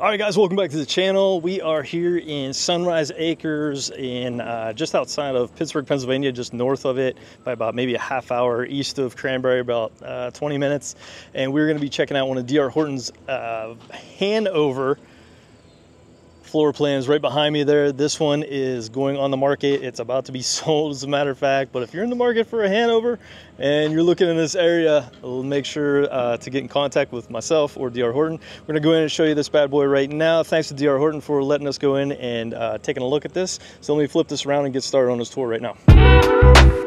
All right, guys, welcome back to the channel. We are here in Sunrise Acres in uh, just outside of Pittsburgh, Pennsylvania, just north of it by about maybe a half hour east of Cranberry, about uh, 20 minutes. And we're going to be checking out one of DR Horton's uh, Hanover floor plans right behind me there. This one is going on the market. It's about to be sold, as a matter of fact. But if you're in the market for a Hanover and you're looking in this area, make sure uh, to get in contact with myself or DR Horton. We're going to go in and show you this bad boy right now. Thanks to DR Horton for letting us go in and uh, taking a look at this. So let me flip this around and get started on this tour right now.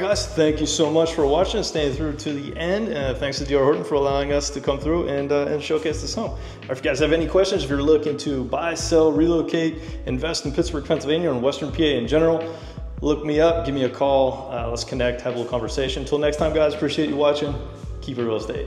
Guys, thank you so much for watching, and staying through to the end. Uh, thanks to DR Horton for allowing us to come through and, uh, and showcase this home. If you guys have any questions, if you're looking to buy, sell, relocate, invest in Pittsburgh, Pennsylvania, and Western PA in general, look me up, give me a call. Uh, let's connect, have a little conversation. Until next time, guys, appreciate you watching. Keep it real estate.